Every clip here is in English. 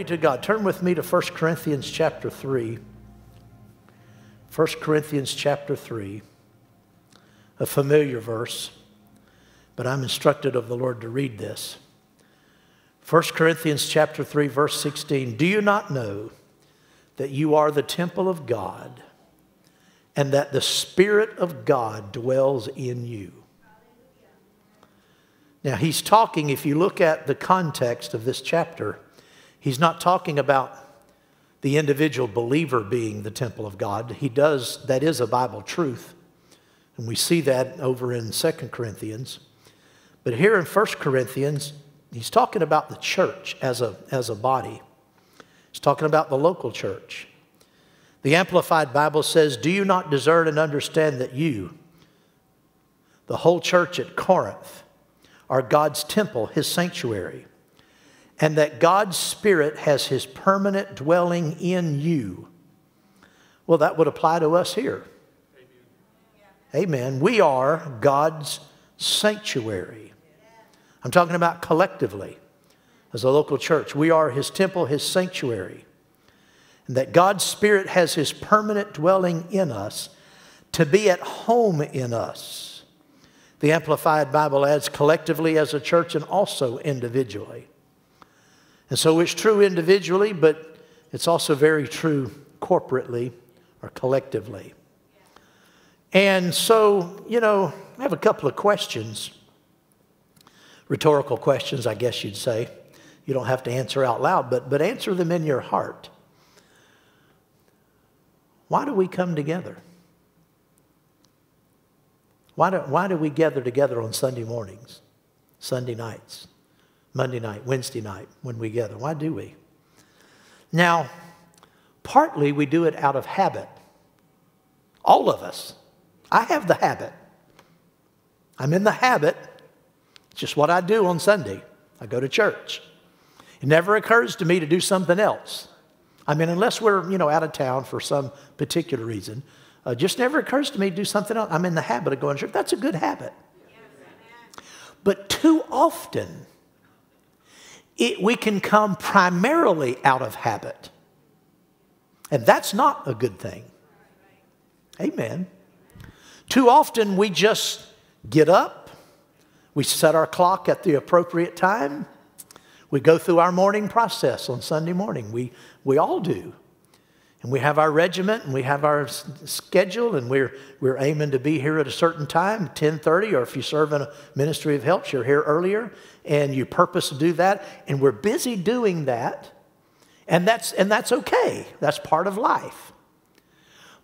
Glory to God. Turn with me to 1 Corinthians chapter 3. 1 Corinthians chapter 3, a familiar verse, but I'm instructed of the Lord to read this. 1 Corinthians chapter 3 verse 16 Do you not know that you are the temple of God and that the spirit of God dwells in you? Now he's talking if you look at the context of this chapter he's not talking about the individual believer being the temple of God. He does that is a Bible truth. And we see that over in 2 Corinthians. But here in 1 Corinthians, he's talking about the church as a, as a body. He's talking about the local church. The Amplified Bible says, Do you not discern and understand that you, the whole church at Corinth, are God's temple, his sanctuary, and that God's Spirit has his permanent dwelling in you? Well, that would apply to us here. Amen. Amen. We are God's sanctuary. I'm talking about collectively as a local church. We are his temple, his sanctuary. And that God's Spirit has his permanent dwelling in us to be at home in us. The Amplified Bible adds collectively as a church and also individually. And so it's true individually, but it's also very true corporately or collectively. And so, you know, I have a couple of questions rhetorical questions, I guess you'd say. You don't have to answer out loud, but, but answer them in your heart. Why do we come together? Why do, why do we gather together on Sunday mornings, Sunday nights, Monday night, Wednesday night when we gather? Why do we? Now, partly we do it out of habit. All of us. I have the habit. I'm in the habit it's just what I do on Sunday. I go to church. It never occurs to me to do something else. I mean, unless we're, you know, out of town for some particular reason, uh, just never occurs to me to do something else. I'm in the habit of going to church. That's a good habit. But too often, it, we can come primarily out of habit. And that's not a good thing. Amen. Too often, we just get up, we set our clock at the appropriate time. We go through our morning process on Sunday morning. We, we all do. And we have our regiment and we have our schedule and we're, we're aiming to be here at a certain time, 1030, or if you serve in a ministry of helps, you're here earlier and you purpose to do that. And we're busy doing that. And that's, and that's okay. That's part of life.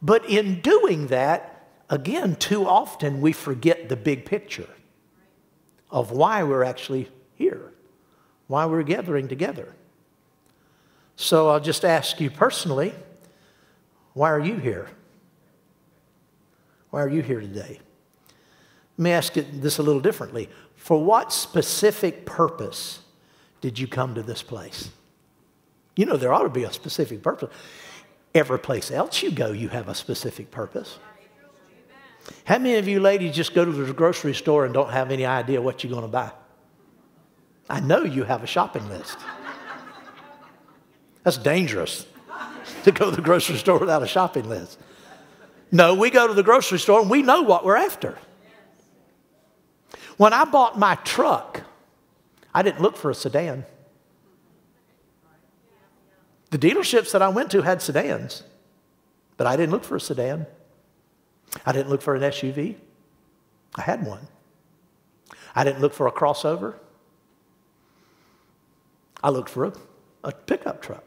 But in doing that, again, too often we forget the big picture of why we're actually here, why we're gathering together. So I'll just ask you personally why are you here? Why are you here today? Let me ask it this a little differently. For what specific purpose did you come to this place? You know, there ought to be a specific purpose. Every place else you go, you have a specific purpose. How many of you ladies just go to the grocery store and don't have any idea what you're going to buy? I know you have a shopping list. That's dangerous to go to the grocery store without a shopping list. No, we go to the grocery store and we know what we're after. When I bought my truck, I didn't look for a sedan. The dealerships that I went to had sedans, but I didn't look for a sedan. I didn't look for an SUV. I had one. I didn't look for a crossover. I looked for a, a pickup truck.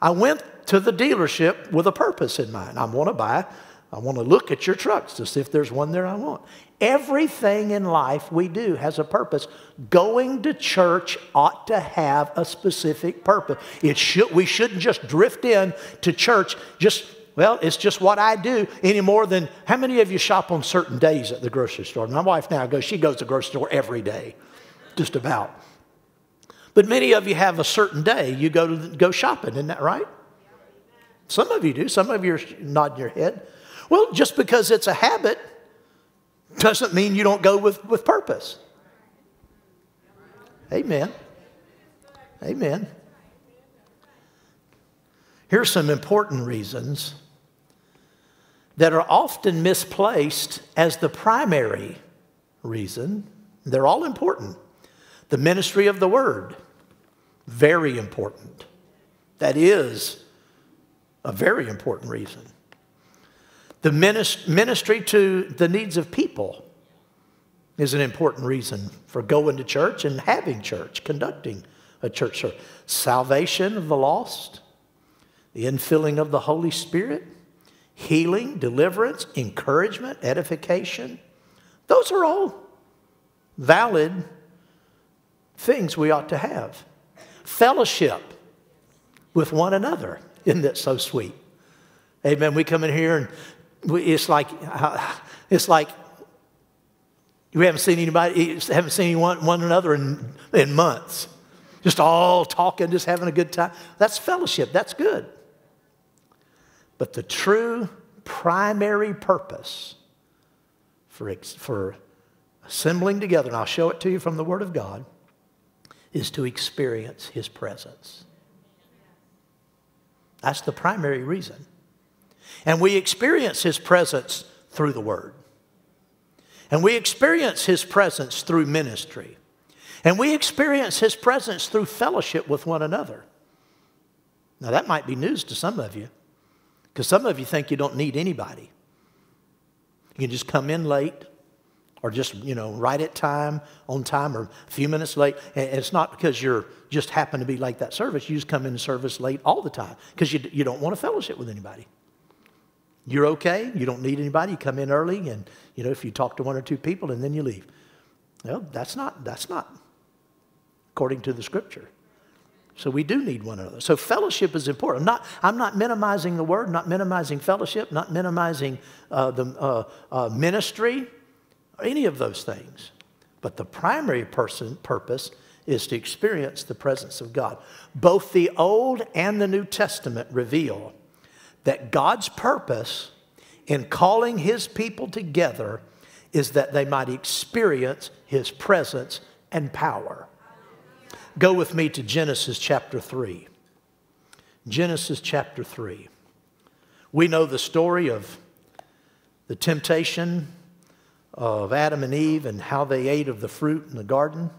I went to the dealership with a purpose in mind. I want to buy, I want to look at your trucks to see if there's one there I want. Everything in life we do has a purpose. Going to church ought to have a specific purpose. It should, we shouldn't just drift in to church just well, it's just what I do any more than how many of you shop on certain days at the grocery store? My wife now goes, she goes to the grocery store every day, just about. But many of you have a certain day you go to go shopping, isn't that right? Some of you do. Some of you are nodding your head. Well, just because it's a habit doesn't mean you don't go with, with purpose. Amen. Amen. Here's some important reasons that are often misplaced as the primary reason. They're all important. The ministry of the word, very important. That is a very important reason. The ministry to the needs of people is an important reason for going to church and having church, conducting a church service. Salvation of the lost, the infilling of the Holy Spirit, healing, deliverance, encouragement, edification. Those are all valid things we ought to have. Fellowship with one another. Isn't that so sweet? Amen. We come in here and we, it's like, uh, it's like we haven't seen anybody, haven't seen one, one another in, in months. Just all talking, just having a good time. That's fellowship. That's good. But the true primary purpose for, for assembling together, and I'll show it to you from the Word of God, is to experience His presence. That's the primary reason. And we experience His presence through the Word. And we experience His presence through ministry. And we experience His presence through fellowship with one another. Now, that might be news to some of you, because some of you think you don't need anybody. You can just come in late, or just, you know, right at time, on time, or a few minutes late. And it's not because you're just happen to be like that service. You just come in service late all the time because you, you don't want to fellowship with anybody. You're okay. You don't need anybody. You come in early, and, you know, if you talk to one or two people, and then you leave. Well, that's not, that's not according to the scripture. So we do need one another. So fellowship is important. I'm not, I'm not minimizing the word, not minimizing fellowship, not minimizing uh, the uh, uh, ministry any of those things. But the primary person, purpose is to experience the presence of God. Both the Old and the New Testament reveal that God's purpose in calling his people together is that they might experience his presence and power. Go with me to Genesis chapter 3. Genesis chapter 3. We know the story of the temptation of Adam and Eve and how they ate of the fruit in the garden.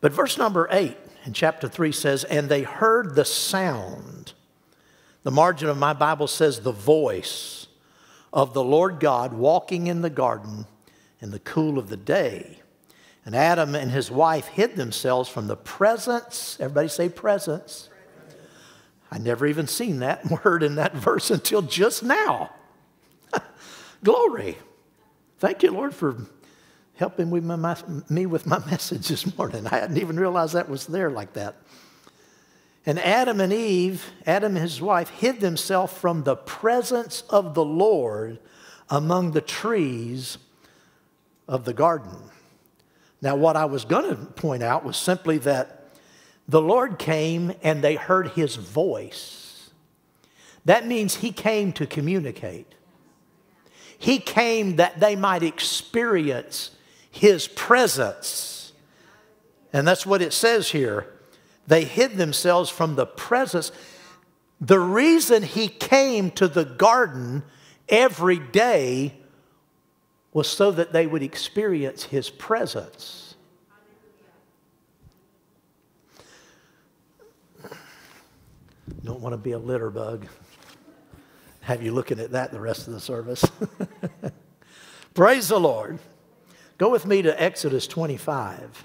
But verse number 8 in chapter 3 says, And they heard the sound. The margin of my Bible says, the voice of the Lord God walking in the garden in the cool of the day. And Adam and his wife hid themselves from the presence, everybody say presence. I never even seen that word in that verse until just now. Glory. Thank you, Lord, for helping with my, me with my message this morning. I hadn't even realized that was there like that. And Adam and Eve, Adam and his wife, hid themselves from the presence of the Lord among the trees of the garden. Now, what I was going to point out was simply that the Lord came and they heard his voice. That means he came to communicate. He came that they might experience his presence. And that's what it says here. They hid themselves from the presence. The reason he came to the garden every day was so that they would experience his presence. Don't want to be a litter bug have you looking at that the rest of the service. Praise the Lord. Go with me to Exodus 25.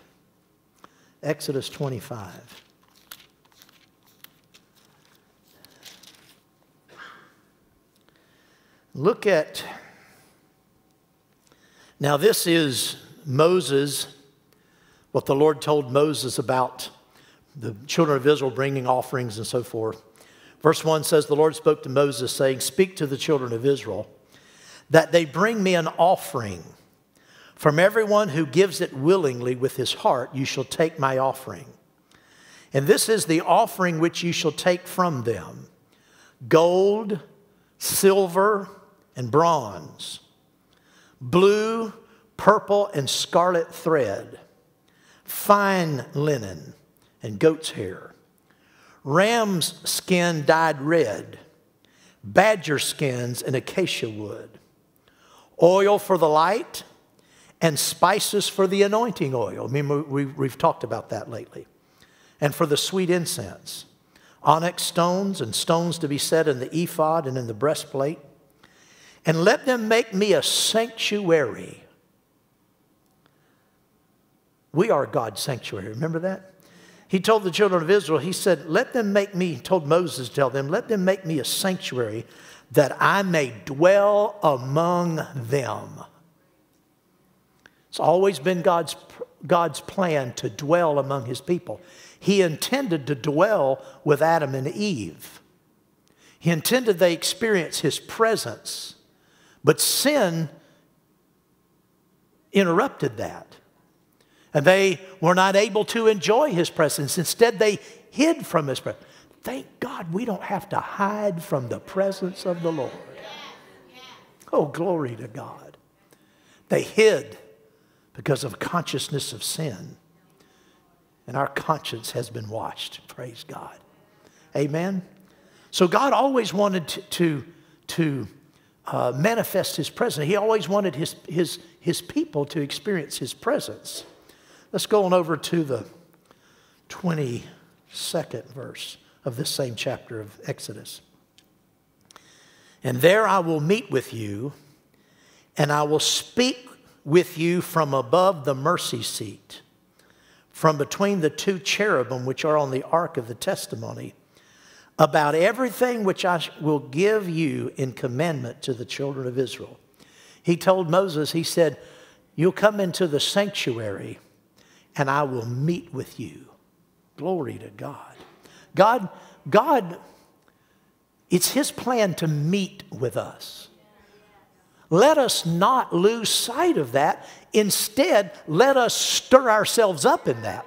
Exodus 25. Look at, now this is Moses, what the Lord told Moses about the children of Israel bringing offerings and so forth. Verse 1 says, The Lord spoke to Moses, saying, Speak to the children of Israel, that they bring me an offering. From everyone who gives it willingly with his heart, you shall take my offering. And this is the offering which you shall take from them gold, silver, and bronze, blue, purple, and scarlet thread, fine linen, and goat's hair ram's skin dyed red, badger skins and acacia wood, oil for the light, and spices for the anointing oil. I mean, we, we've talked about that lately. And for the sweet incense, onyx stones and stones to be set in the ephod and in the breastplate. And let them make me a sanctuary. We are God's sanctuary. Remember that? He told the children of Israel, He said, Let them make me, told Moses tell them, let them make me a sanctuary that I may dwell among them. It's always been God's, God's plan to dwell among his people. He intended to dwell with Adam and Eve. He intended they experience his presence. But sin interrupted that. And they were not able to enjoy his presence. Instead, they hid from his presence. Thank God we don't have to hide from the presence of the Lord. Oh, glory to God. They hid because of consciousness of sin. And our conscience has been washed. Praise God. Amen. So God always wanted to, to, to uh, manifest his presence. He always wanted his, his, his people to experience his presence. Let's go on over to the 22nd verse of this same chapter of Exodus. And there I will meet with you, and I will speak with you from above the mercy seat, from between the two cherubim which are on the ark of the testimony, about everything which I will give you in commandment to the children of Israel. He told Moses, He said, You'll come into the sanctuary and I will meet with you. Glory to God. God, God, it's His plan to meet with us. Let us not lose sight of that. Instead, let us stir ourselves up in that.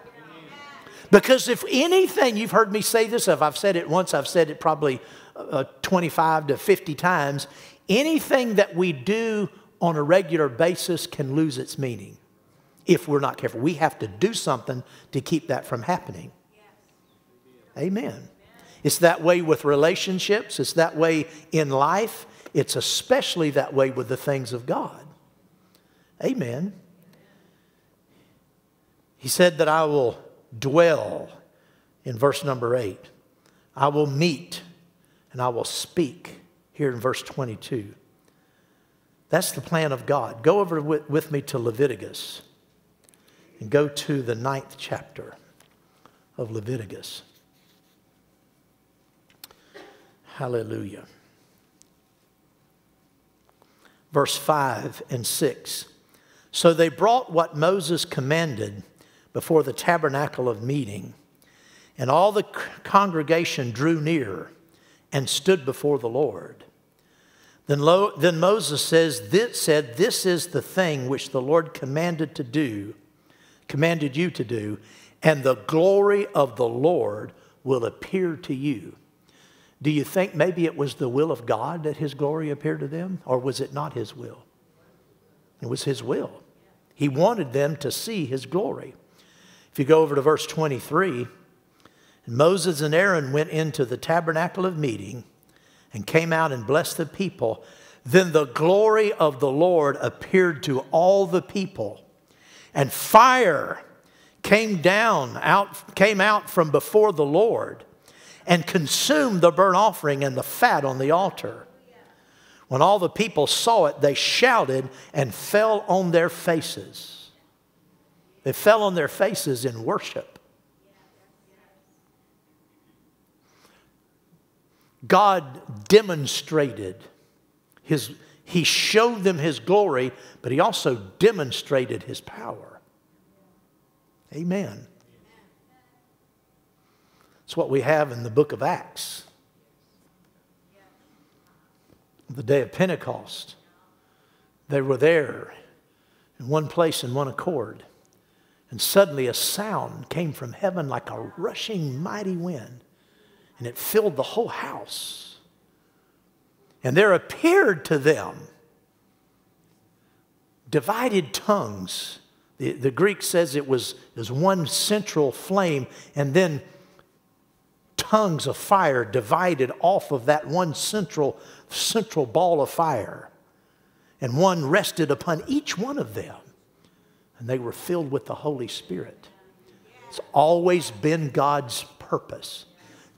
Because if anything, you've heard me say this, if I've said it once, I've said it probably uh, 25 to 50 times. Anything that we do on a regular basis can lose its meaning if we're not careful. We have to do something to keep that from happening. Amen. It's that way with relationships, it's that way in life. It's especially that way with the things of God. Amen. He said that I will dwell in verse number eight. I will meet and I will speak here in verse 22. That's the plan of God. Go over with me to Leviticus and go to the ninth chapter of Leviticus. Hallelujah verse 5 and 6. So they brought what Moses commanded before the tabernacle of meeting, and all the congregation drew near and stood before the Lord. Then, lo, then Moses says, this, said, This is the thing which the Lord commanded to do, commanded you to do, and the glory of the Lord will appear to you. Do you think maybe it was the will of God that his glory appeared to them, or was it not his will? It was his will. He wanted them to see his glory. If you go over to verse 23, Moses and Aaron went into the tabernacle of meeting and came out and blessed the people. Then the glory of the Lord appeared to all the people, and fire came down out came out from before the Lord and consumed the burnt offering and the fat on the altar. When all the people saw it, they shouted and fell on their faces. They fell on their faces in worship. God demonstrated his, he showed them his glory, but he also demonstrated his power. Amen. It's what we have in the book of Acts. The day of Pentecost. They were there in one place in one accord. And suddenly a sound came from heaven like a rushing mighty wind, and it filled the whole house. And there appeared to them divided tongues. The, the Greek says it was, it was one central flame, and then tongues of fire divided off of that one central, central ball of fire. And one rested upon each one of them. And they were filled with the Holy Spirit. It's always been God's purpose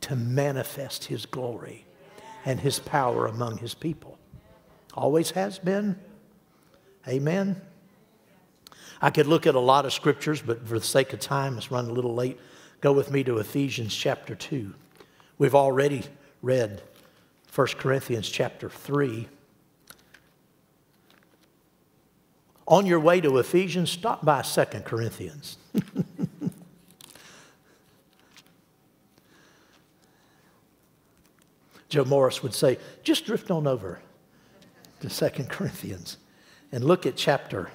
to manifest His glory and His power among His people. Always has been. Amen. I could look at a lot of scriptures, but for the sake of time, it's run a little late. Go with me to Ephesians chapter 2. We've already read 1 Corinthians chapter 3. On your way to Ephesians, stop by 2 Corinthians. Joe Morris would say, just drift on over to 2 Corinthians and look at chapter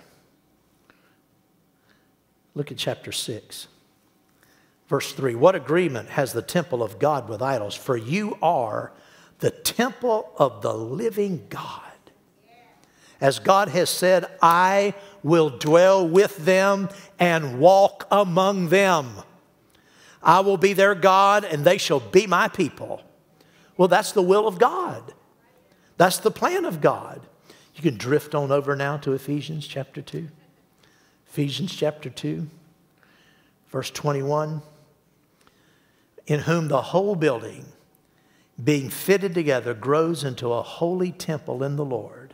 look at chapter 6 verse 3 what agreement has the temple of god with idols? For you are the temple of the living god. As god has said i will dwell with them and walk among them. I will be their god and they shall be my people well, that's the will of God. That's the plan of God. You can drift on over now to Ephesians chapter 2. Ephesians chapter 2, verse 21. In whom the whole building, being fitted together, grows into a holy temple in the Lord,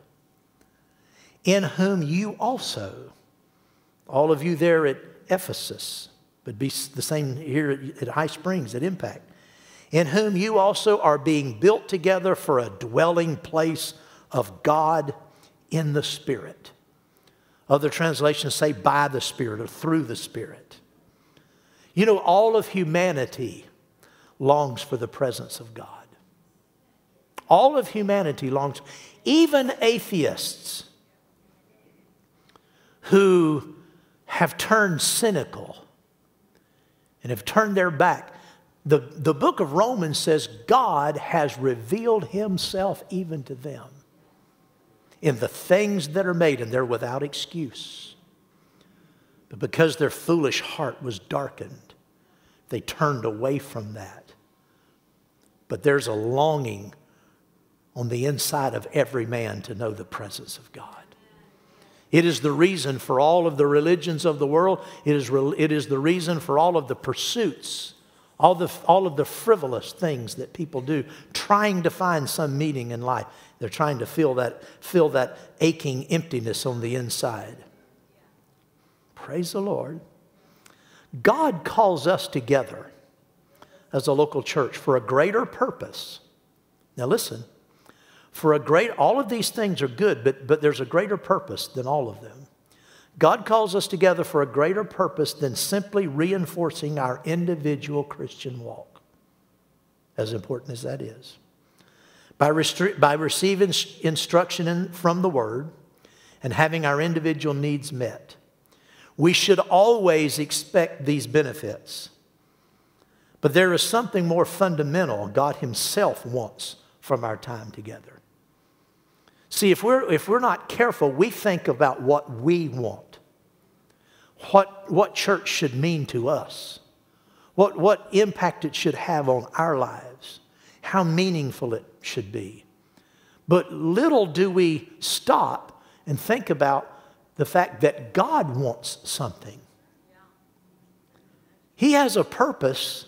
in whom you also, all of you there at Ephesus, but be the same here at High Springs at Impact, in whom you also are being built together for a dwelling place of God in the Spirit. Other translations say by the Spirit or through the Spirit. You know, all of humanity longs for the presence of God. All of humanity longs, even atheists who have turned cynical and have turned their back the, the book of Romans says God has revealed himself even to them in the things that are made, and they're without excuse. But because their foolish heart was darkened, they turned away from that. But there's a longing on the inside of every man to know the presence of God. It is the reason for all of the religions of the world. It is, it is the reason for all of the pursuits all, the, all of the frivolous things that people do, trying to find some meaning in life. They're trying to fill that, fill that aching emptiness on the inside. Praise the Lord. God calls us together as a local church for a greater purpose. Now, listen, for a great, all of these things are good, but, but there's a greater purpose than all of them. God calls us together for a greater purpose than simply reinforcing our individual Christian walk, as important as that is. By, by receiving instruction in, from the Word and having our individual needs met, we should always expect these benefits. But there is something more fundamental God Himself wants from our time together. See, if we're, if we're not careful, we think about what we want what, what church should mean to us, what, what impact it should have on our lives, how meaningful it should be. But little do we stop and think about the fact that God wants something. He has a purpose,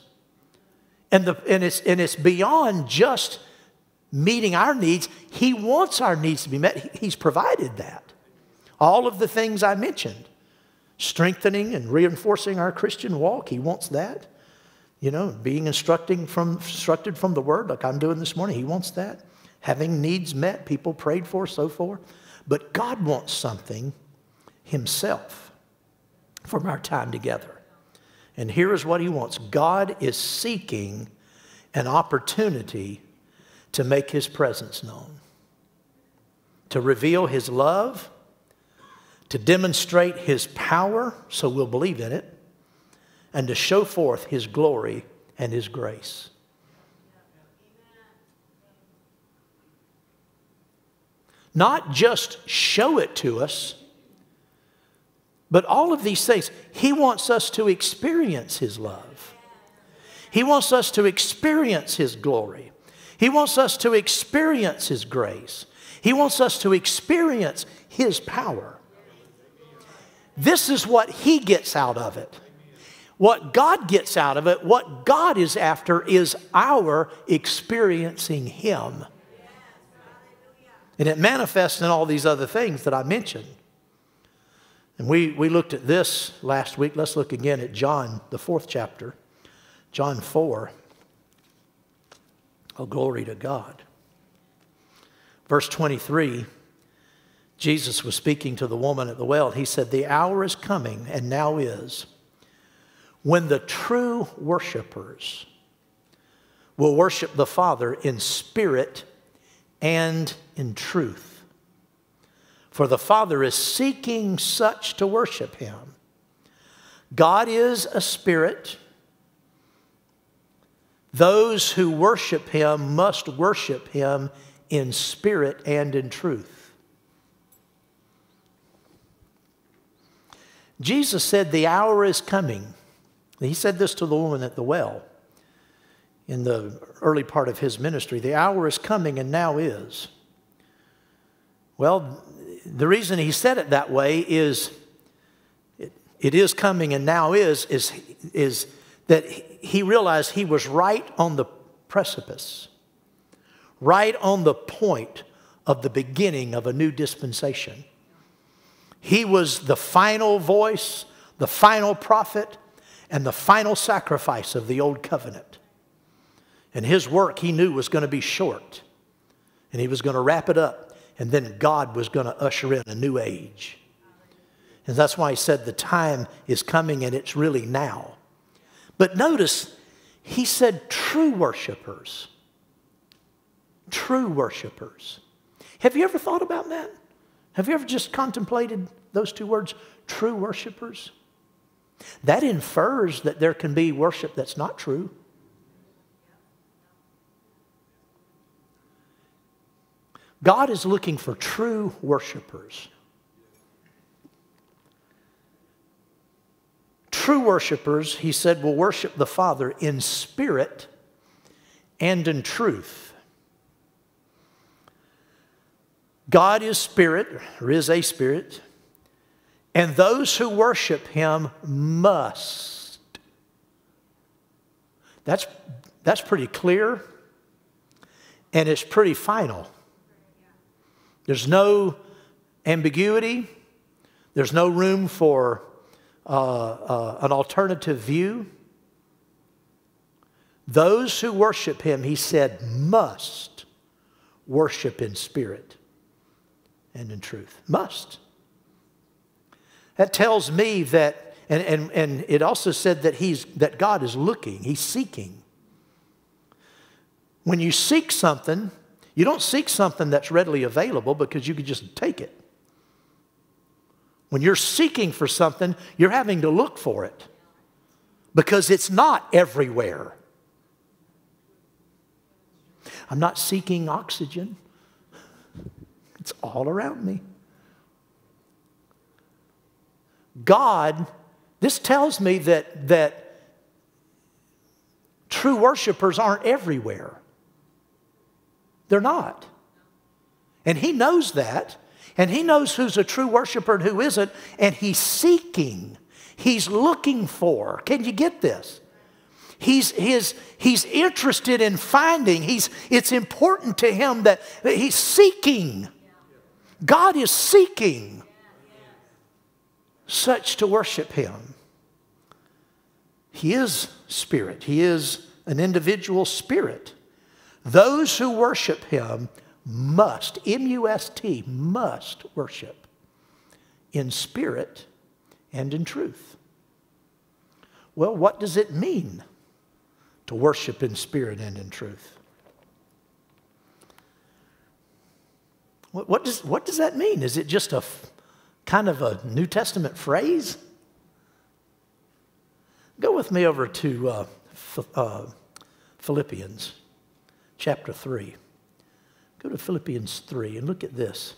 and, the, and, it's, and it's beyond just meeting our needs. He wants our needs to be met. He's provided that. All of the things I mentioned strengthening and reinforcing our Christian walk. He wants that. You know, being instructing from, instructed from the Word, like I'm doing this morning, He wants that. Having needs met, people prayed for, so forth. But God wants something Himself from our time together. And here is what He wants God is seeking an opportunity to make His presence known, to reveal His love to demonstrate his power, so we'll believe in it, and to show forth his glory and his grace. Not just show it to us, but all of these things, he wants us to experience his love. He wants us to experience His glory. He wants us to experience His grace. He wants us to experience His power. This is what He gets out of it. What God gets out of it, what God is after, is our experiencing Him. And it manifests in all these other things that I mentioned. And we, we looked at this last week. Let's look again at John, the fourth chapter, John 4. Oh, glory to God. Verse 23, Jesus was speaking to the woman at the well. He said, The hour is coming, and now is, when the true worshipers will worship the Father in spirit and in truth. For the Father is seeking such to worship him. God is a spirit. Those who worship him must worship him in spirit and in truth. Jesus said, The hour is coming. He said this to the woman at the well in the early part of his ministry. The hour is coming and now is. Well, the reason he said it that way is it, it is coming and now is, is, is that he realized he was right on the precipice, right on the point of the beginning of a new dispensation. He was the final voice, the final prophet, and the final sacrifice of the old covenant. And his work he knew was going to be short. And he was going to wrap it up. And then God was going to usher in a new age. And that's why he said the time is coming and it's really now. But notice, he said true worshipers. True worshipers. Have you ever thought about that? Have you ever just contemplated those two words, true worshipers? That infers that there can be worship that's not true. God is looking for true worshipers. True worshipers, he said, will worship the Father in spirit and in truth. God is spirit, or is a spirit, and those who worship him must. That's, that's pretty clear, and it's pretty final. There's no ambiguity. There's no room for uh, uh, an alternative view. Those who worship him, he said, must worship in spirit and in truth. Must. That tells me that, and, and, and it also said that, he's, that God is looking, he's seeking. When you seek something, you don't seek something that's readily available because you can just take it. When you're seeking for something, you're having to look for it because it's not everywhere. I'm not seeking oxygen, it's all around me. God, this tells me that, that true worshipers aren't everywhere. They're not. And he knows that. And he knows who's a true worshiper and who isn't. And he's seeking, he's looking for. Can you get this? He's, he's, he's interested in finding. He's, it's important to him that he's seeking. God is seeking such to worship him. He is spirit, he is an individual spirit. Those who worship him must, M U S T, must worship in spirit and in truth. Well, what does it mean to worship in spirit and in truth? What, what does, what does that mean? Is it just a kind of a New Testament phrase? Go with me over to uh, uh, Philippians chapter 3. Go to Philippians 3 and look at this.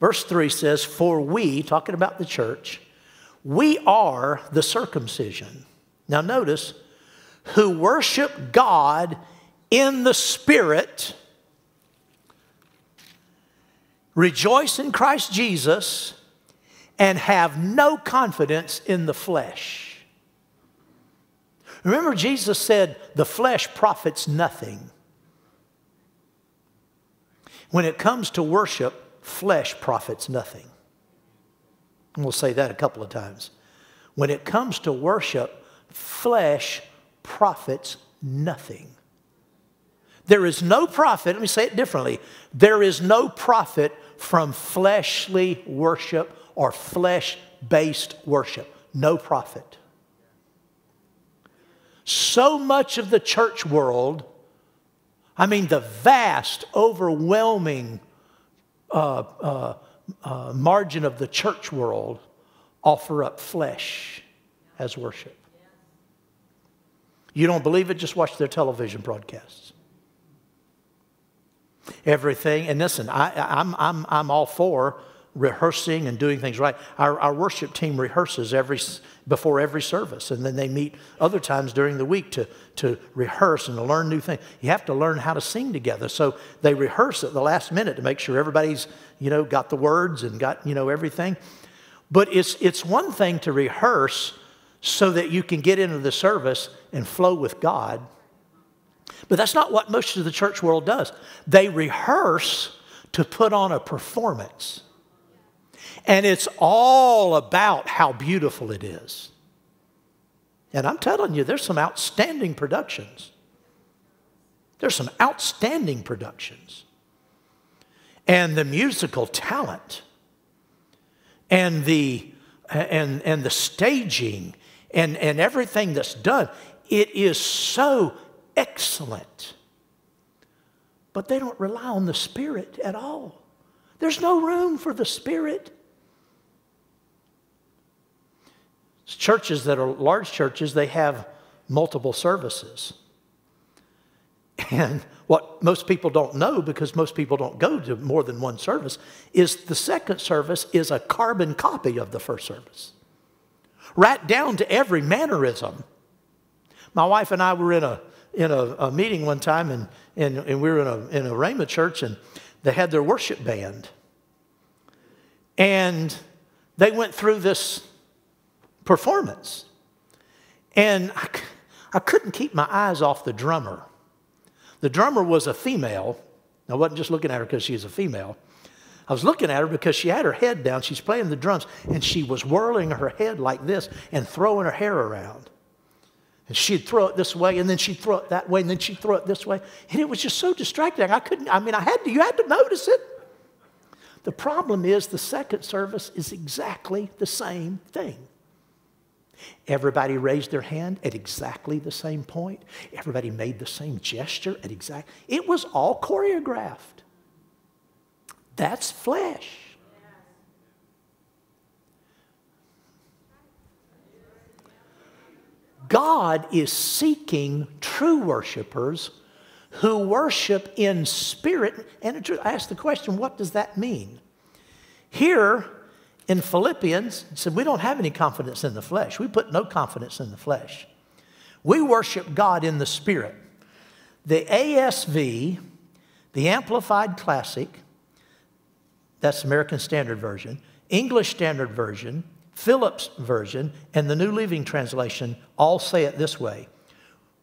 Verse 3 says, For we, talking about the church, we are the circumcision. Now notice, who worship God in the Spirit, rejoice in Christ Jesus, and have no confidence in the flesh. Remember, Jesus said, The flesh profits nothing. When it comes to worship, flesh profits nothing. We'll say that a couple of times. When it comes to worship, flesh profits nothing. There is no profit, let me say it differently. There is no profit from fleshly worship or flesh based worship. No profit. So much of the church world, I mean, the vast, overwhelming uh, uh, uh, margin of the church world, offer up flesh as worship. You don't believe it? Just watch their television broadcasts. Everything, and listen, I, I'm, I'm, I'm all for rehearsing and doing things right. Our, our worship team rehearses every, before every service, and then they meet other times during the week to, to rehearse and to learn new things. You have to learn how to sing together. So they rehearse at the last minute to make sure everybody's, you know, got the words and got, you know, everything. But it's, it's one thing to rehearse so that you can get into the service and flow with God. But that's not what most of the church world does. They rehearse to put on a performance. And it's all about how beautiful it is. And I'm telling you, there's some outstanding productions. There's some outstanding productions. And the musical talent and the, and, and the staging and, and everything that's done, it is so excellent. But they don't rely on the Spirit at all. There's no room for the Spirit. Churches that are large churches, they have multiple services. And what most people don't know, because most people don't go to more than one service, is the second service is a carbon copy of the first service, right down to every mannerism. My wife and I were in a, in a, a meeting one time, and, and, and we were in a, in a Rhema church, and they had their worship band. And they went through this performance. And I, I couldn't keep my eyes off the drummer. The drummer was a female. I wasn't just looking at her because she's a female. I was looking at her because she had her head down. She's playing the drums, and she was whirling her head like this and throwing her hair around. And she'd throw it this way, and then she'd throw it that way, and then she'd throw it this way. And it was just so distracting. I couldn't, I mean, I had to, you had to notice it. The problem is the second service is exactly the same thing. Everybody raised their hand at exactly the same point. Everybody made the same gesture at exact. It was all choreographed. That's flesh. God is seeking true worshipers who worship in spirit and in truth. I ask the question, what does that mean? Here, in Philippians, said, We don't have any confidence in the flesh. We put no confidence in the flesh. We worship God in the Spirit. The ASV, the Amplified Classic, that's American Standard Version, English Standard Version, Phillips Version, and the New Living Translation all say it this way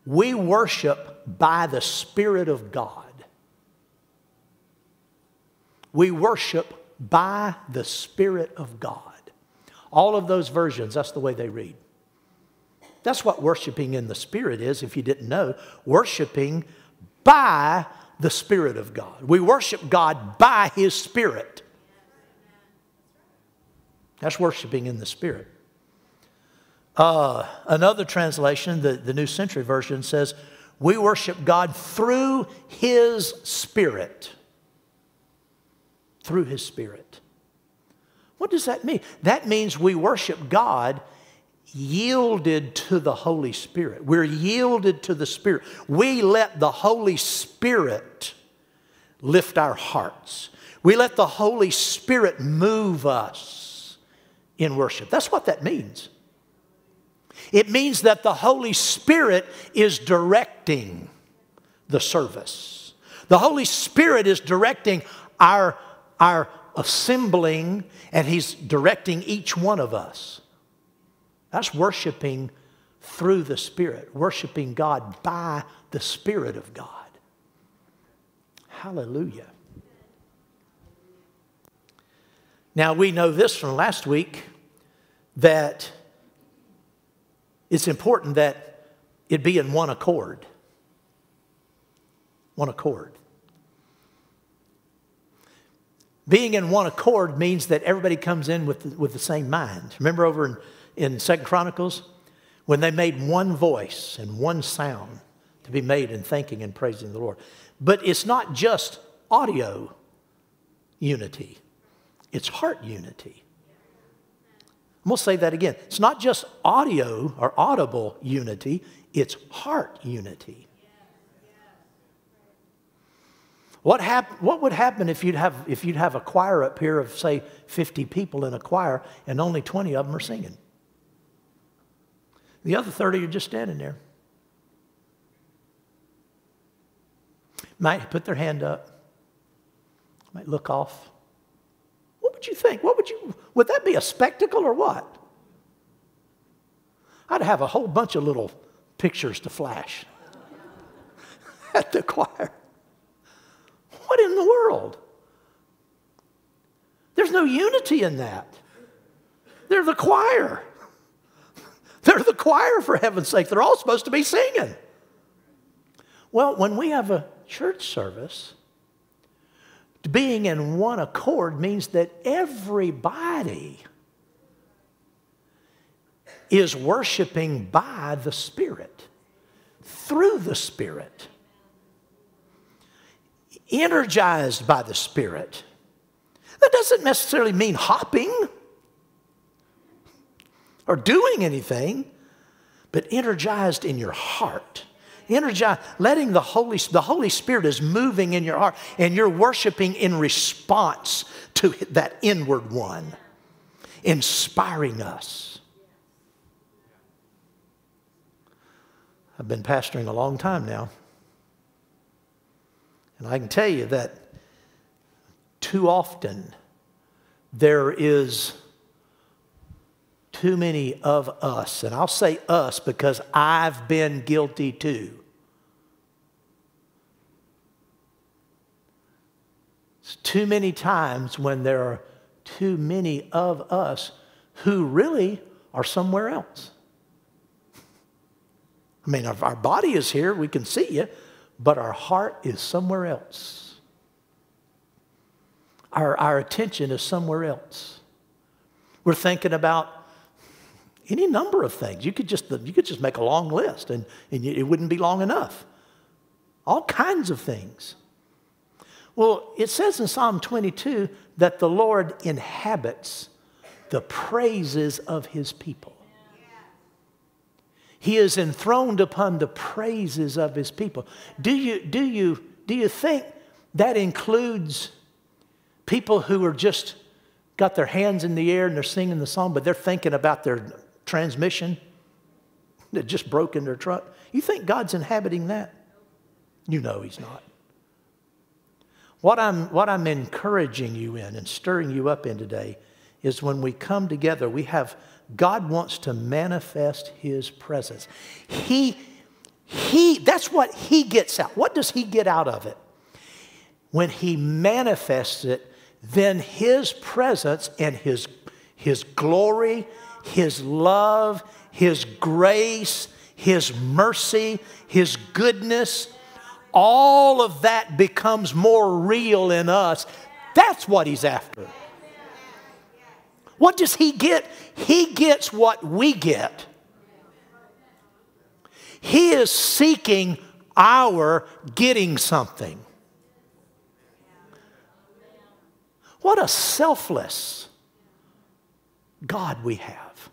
We worship by the Spirit of God. We worship by the Spirit of God. All of those versions, that's the way they read. That's what worshiping in the Spirit is, if you didn't know. Worshiping by the Spirit of God. We worship God by His Spirit. That's worshiping in the Spirit. Uh, another translation, the, the New Century Version, says, We worship God through His Spirit through His Spirit. What does that mean? That means we worship God yielded to the Holy Spirit. We're yielded to the Spirit. We let the Holy Spirit lift our hearts. We let the Holy Spirit move us in worship. That's what that means. It means that the Holy Spirit is directing the service. The Holy Spirit is directing our, our assembling, and He's directing each one of us. That's worshiping through the Spirit, worshiping God by the Spirit of God. Hallelujah. Now, we know this from last week that it's important that it be in one accord. One accord. Being in one accord means that everybody comes in with the, with the same mind. Remember over in, in Second Chronicles when they made one voice and one sound to be made in thanking and praising the Lord. But it's not just audio unity, it's heart unity. I'm going to say that again. It's not just audio or audible unity, it's heart unity. What, hap- what would happen if you'd, have, if you'd have a choir up here of, say, 50 people in a choir and only 20 of them are singing? The other 30 are just standing there. Might put their hand up, might look off. What would you think? What would you, would that be a spectacle or what? I'd have a whole bunch of little pictures to flash at the choir. What in the world? There's no unity in that. They're the choir. They're the choir, for heaven's sake. They're all supposed to be singing. Well, when we have a church service, being in one accord means that everybody is worshiping by the Spirit, through the Spirit, energized by the Spirit. That doesn't necessarily mean hopping or doing anything, but energized in your heart. Energized, letting the Holy, the Holy Spirit is moving in your heart and you're worshiping in response to that inward one, inspiring us. I've been pastoring a long time now. And I can tell you that too often there is too many of us, and I'll say us because I've been guilty too. It's too many times when there are too many of us who really are somewhere else. I mean, our body is here, we can see you, but our heart is somewhere else. Our, our attention is somewhere else. We're thinking about any number of things. You could just, you could just make a long list and, and it wouldn't be long enough. All kinds of things. Well, it says in Psalm 22 that the Lord inhabits the praises of his people. He is enthroned upon the praises of his people. Do you, do you, do you think that includes people who are just got their hands in the air and they're singing the song, but they're thinking about their transmission that just broke in their truck. You think God's inhabiting that? You know He's not. What I'm, what I'm encouraging you in and stirring you up in today is when we come together, we have, God wants to manifest His presence. He, he, that's what He gets out. What does He get out of it? When He manifests it, then His presence and His, His glory his love, His grace, His mercy, His goodness, all of that becomes more real in us. That's what He's after. What does He get? He gets what we get. He is seeking our getting something. What a selfless God we have.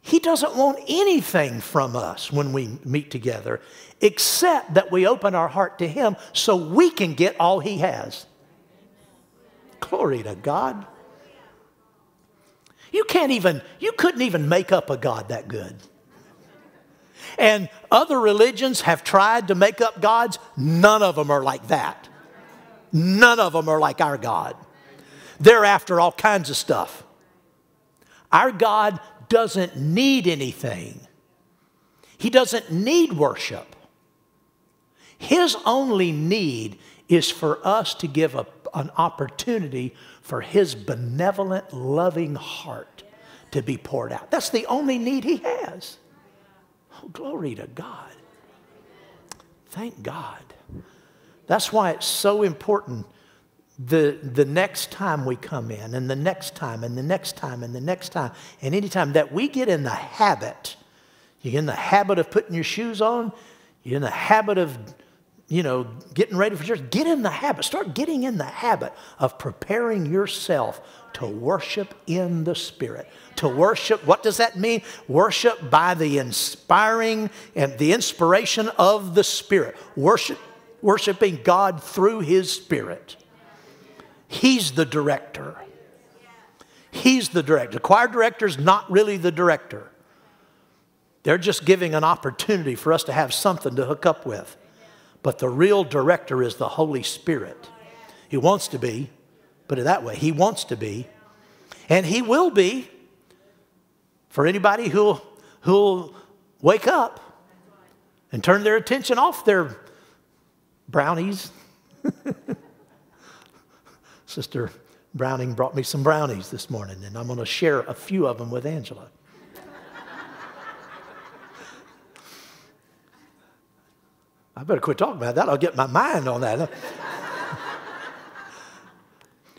He doesn't want anything from us when we meet together except that we open our heart to Him so we can get all He has. Glory to God. You can't even, you couldn't even make up a God that good. And other religions have tried to make up gods. None of them are like that. None of them are like our God. They're after all kinds of stuff. Our God doesn't need anything, He doesn't need worship. His only need is for us to give a, an opportunity for His benevolent, loving heart to be poured out. That's the only need He has. Oh, glory to God. Thank God. That's why it's so important the, the next time we come in, and the next time, and the next time, and the next time, and anytime that we get in the habit, you're in the habit of putting your shoes on, you're in the habit of, you know, getting ready for church, get in the habit. Start getting in the habit of preparing yourself to worship in the Spirit. To worship, what does that mean? Worship by the inspiring and the inspiration of the Spirit. Worship, worshiping God through His Spirit. He's the director. He's the director. The choir director is not really the director. They're just giving an opportunity for us to have something to hook up with. But the real director is the Holy Spirit. He wants to be, put it that way, He wants to be, and He will be for anybody who'll, who'll wake up and turn their attention off their brownies Sister Browning brought me some brownies this morning, and I'm going to share a few of them with Angela. I better quit talking about that. I'll get my mind on that.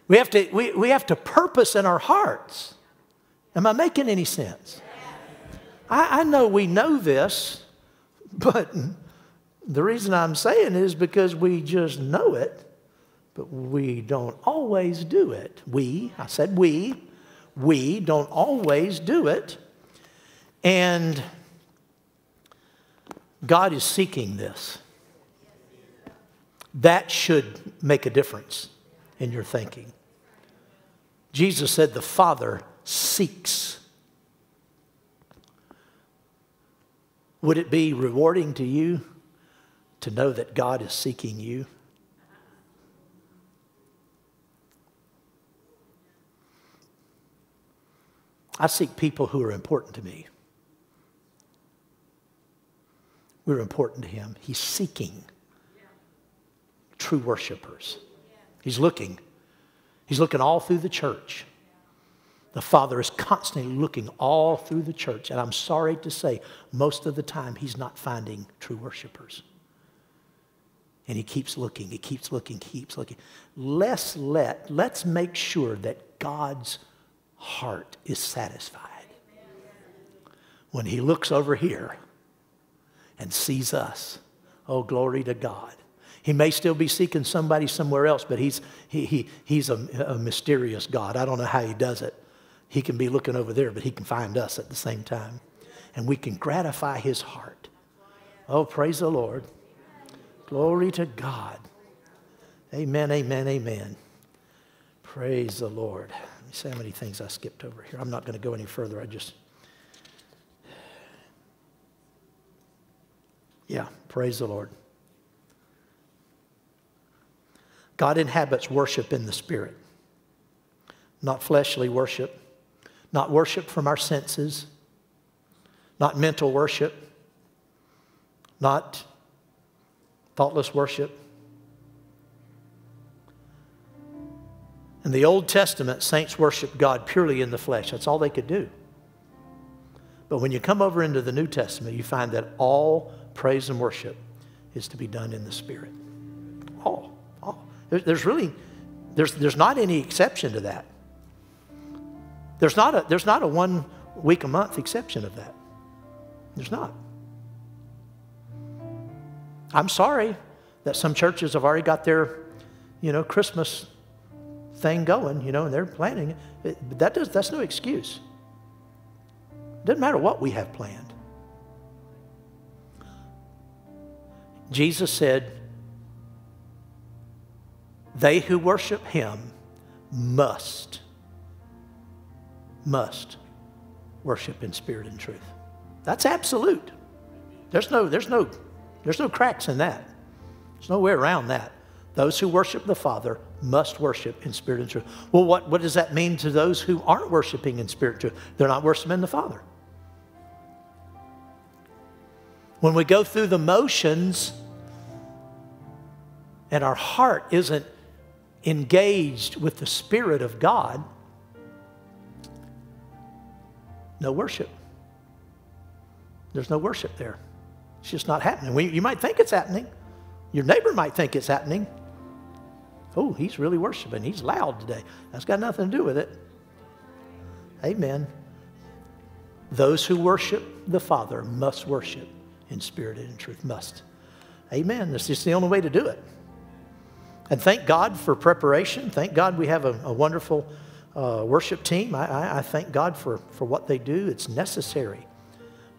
we, have to, we, we have to purpose in our hearts. Am I making any sense? I, I know we know this, but the reason I'm saying is because we just know it but we don't always do it. We, I said we, we don't always do it. And God is seeking this. That should make a difference in your thinking. Jesus said the Father seeks. Would it be rewarding to you to know that God is seeking you? I seek people who are important to me. We're important to him. He's seeking true worshipers. He's looking. He's looking all through the church. The Father is constantly looking all through the church. And I'm sorry to say, most of the time, He's not finding true worshipers. And He keeps looking, He keeps looking, keeps looking. Let's let, let's make sure that God's heart is satisfied. When he looks over here and sees us, oh, glory to God. He may still be seeking somebody somewhere else, but he's, he, he, he's a, a mysterious God. I don't know how he does it. He can be looking over there, but he can find us at the same time. And we can gratify his heart. Oh, praise the Lord. Glory to God. Amen, amen, amen. Praise the Lord Let me see how many things I skipped over here. I'm not going to go any further. I just. Yeah, praise the Lord. God inhabits worship in the Spirit, not fleshly worship, not worship from our senses, not mental worship, not thoughtless worship. In the Old Testament, saints worshiped God purely in the flesh. That's all they could do. But when you come over into the New Testament, you find that all praise and worship is to be done in the Spirit. All. There's really, there's, there's not any exception to that. There's not a, there's not a one week a month exception of that. There's not. I'm sorry that some churches have already got their, you know, Christmas thing going, you know, and they're planning it. But that does, that's no excuse. Doesn't matter what we have planned. Jesus said, They who worship him must, must worship in spirit and truth. That's absolute. There's no, there's no, there's no cracks in that. There's no way around that. Those who worship the Father must worship in spirit and truth. Well, what, what does that mean to those who aren't worshiping in spirit and truth? They're not worshiping the Father. When we go through the motions and our heart isn't engaged with the Spirit of God, no worship. There's no worship there. It's just not happening. We, you might think it's happening. Your neighbor might think it's happening. Oh, he's really worshiping. He's loud today. That's got nothing to do with it. Amen. Those who worship the Father must worship in spirit and in truth. Must. Amen. That's just the only way to do it. And thank God for preparation. Thank God we have a, a wonderful uh, worship team. I, I, I thank God for, for what they do. It's necessary.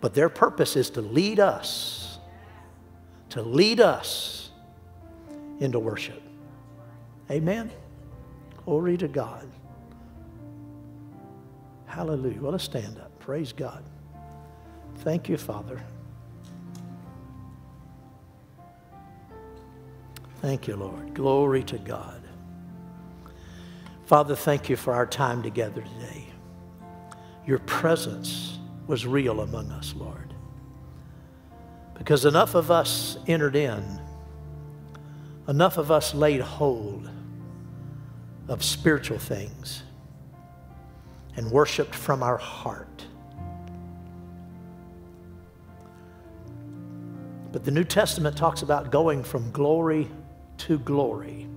But their purpose is to lead us, to lead us into worship. Amen. Glory to God. Hallelujah. Well, let's stand up. Praise God. Thank you, Father. Thank you, Lord. Glory to God. Father, thank you for our time together today. Your presence was real among us, Lord. Because enough of us entered in, enough of us laid hold of spiritual things and worshiped from our heart. But the New Testament talks about going from glory to glory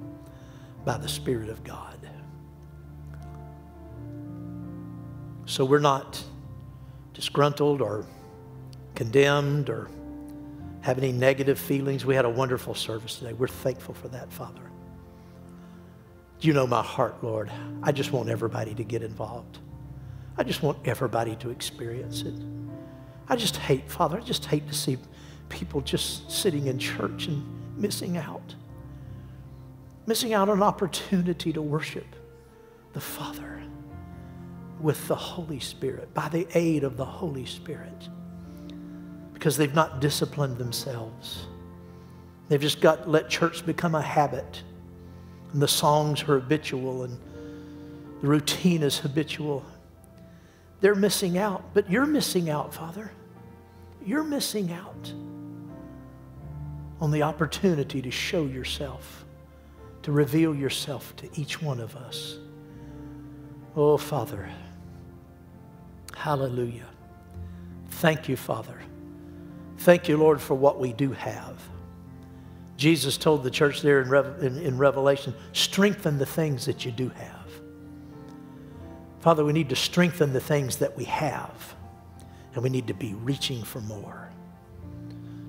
by the Spirit of God. So we're not disgruntled or condemned or have any negative feelings. We had a wonderful service today. We're thankful for that, Father. You know my heart, Lord. I just want everybody to get involved. I just want everybody to experience it. I just hate, Father, I just hate to see people just sitting in church and missing out missing out on an opportunity to worship the Father with the Holy Spirit, by the aid of the Holy Spirit, because they've not disciplined themselves. They've just got let church become a habit, and the songs are habitual, and the routine is habitual. They're missing out, but you're missing out, Father. You're missing out on the opportunity to show yourself to reveal yourself to each one of us. Oh, Father, hallelujah. Thank you, Father. Thank you, Lord, for what we do have. Jesus told the church there in, Re- in, in Revelation, strengthen the things that you do have. Father, we need to strengthen the things that we have, and we need to be reaching for more.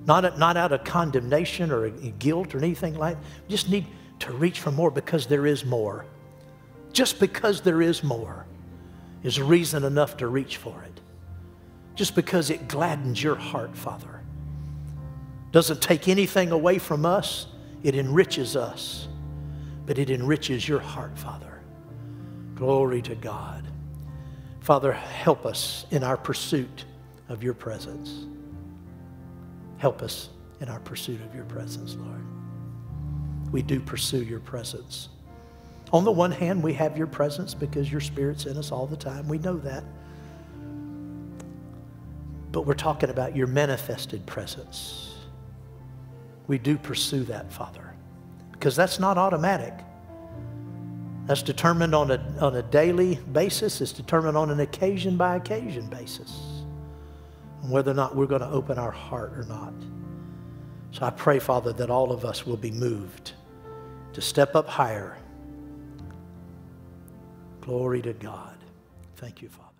Not, not out of condemnation or guilt or anything like that. We just need to reach for more because there is more. Just because there is more is reason enough to reach for it. Just because it gladdens your heart, Father. Doesn't take anything away from us, it enriches us, but it enriches your heart, Father. Glory to God. Father, help us in our pursuit of your presence. Help us in our pursuit of your presence, Lord we do pursue your presence. On the one hand, we have your presence because your Spirit's in us all the time. We know that. But we're talking about your manifested presence. We do pursue that, Father, because that's not automatic. That's determined on a, on a daily basis, it's determined on an occasion by occasion basis, whether or not we're going to open our heart or not. So I pray, Father, that all of us will be moved to step up higher. Glory to God. Thank you, Father.